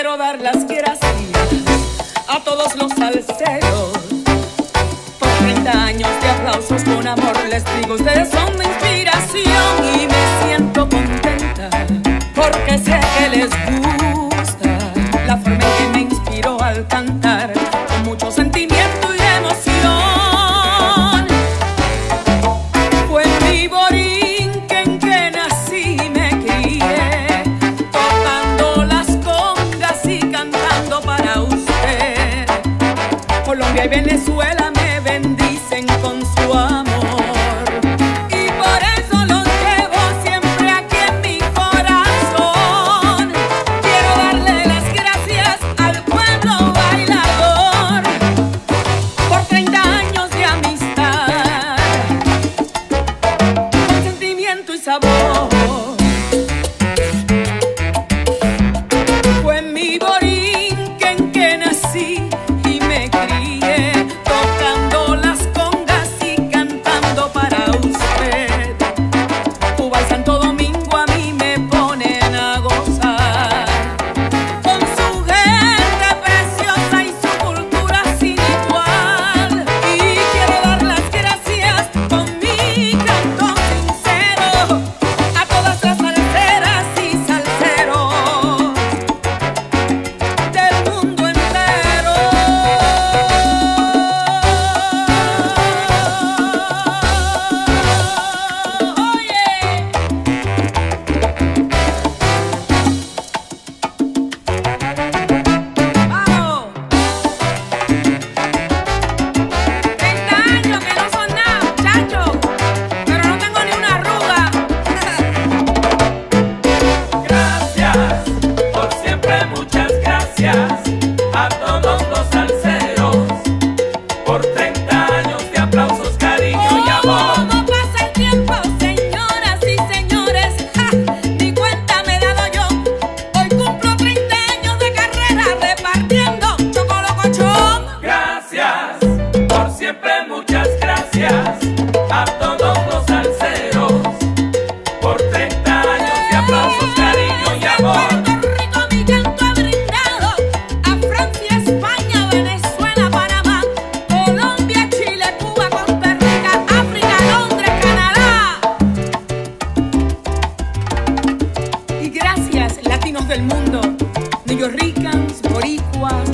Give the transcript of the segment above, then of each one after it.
quiero dar las gracias a todos los salseros. Por 30 años de aplausos con amor les digo, ustedes son mi inspiración y me siento contenta porque sé que les gusta la forma en que me inspiro al cantar que Venezuela me bendicen con su amor.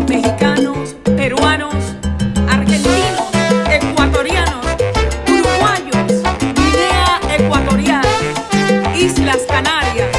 mexicanos, peruanos, argentinos, ecuatorianos, uruguayos, Guinea Ecuatorial, Islas Canarias.